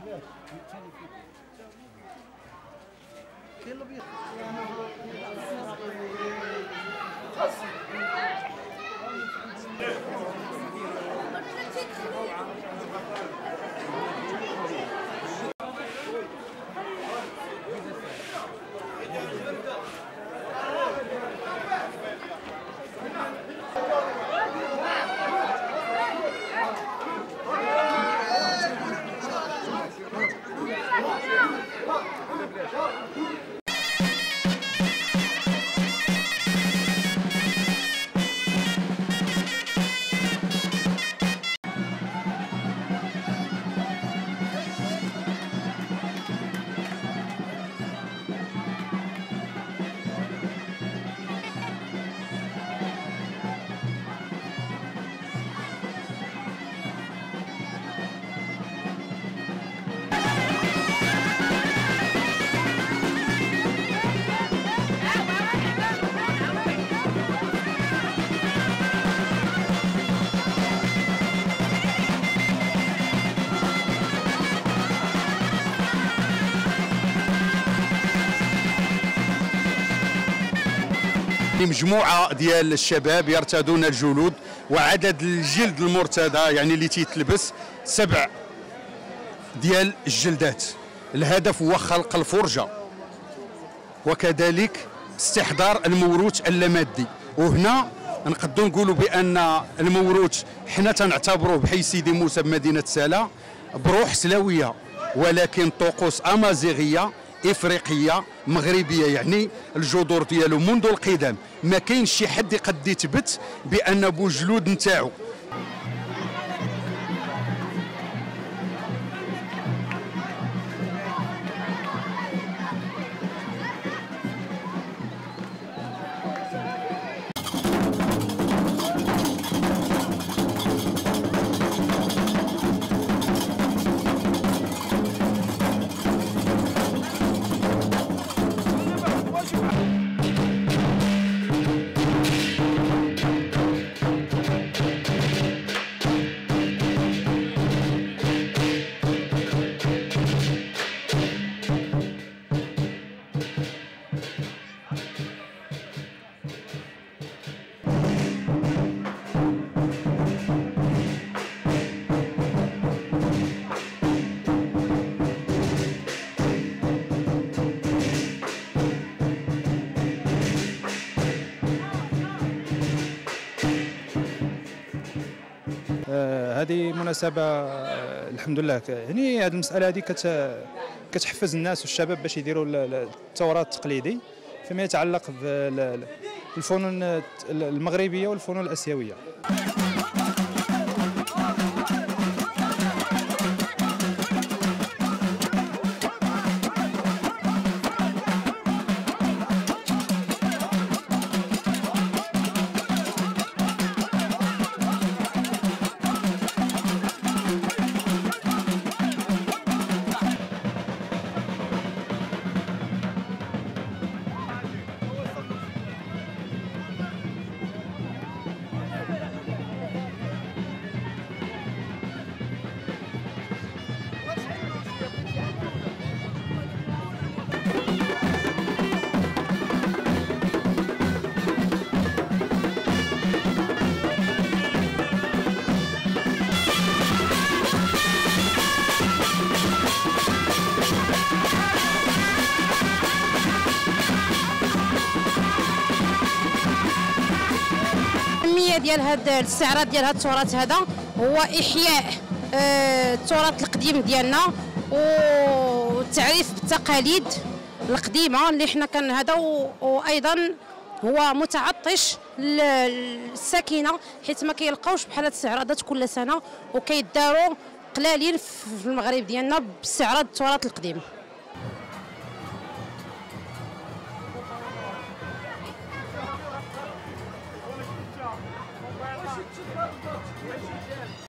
Yes. مجموعة ديال الشباب يرتدون الجلود وعدد الجلد المرتدى يعني اللي تيتلبس سبع ديال الجلدات. الهدف هو خلق الفرجة وكذلك استحضار الموروث اللامادي وهنا نقدروا نقولوا بأن الموروث حنا تنعتبروه بحي سيدي موسى بمدينة سلا بروح سلاوية ولكن طقوس أمازيغية إفريقية مغربية يعني الجذور ديالو منذ القدم. ما كاينش شي حد يقد يثبت بأن بوجلود نتاعو. هذه مناسبة آه، الحمد لله. يعني هذه المسألة هذه كت كتحفز الناس والشباب باش يديروا ال- ال- التراث التقليدي فيما يتعلق بالفنون المغربية والفنون الآسيوية. الأهمية ديال هذا الاستعراض ديال هذا التراث هذا هو إحياء آه، التراث القديم ديالنا والتعريف بالتقاليد القديمة اللي حنا كان هذا و- وأيضا هو متعطش للساكنة حيت ما كيلقاوش بحال هاد الاستعراضات كل سنة وكيداروا قلالين في المغرب ديالنا باستعراض التراث القديم.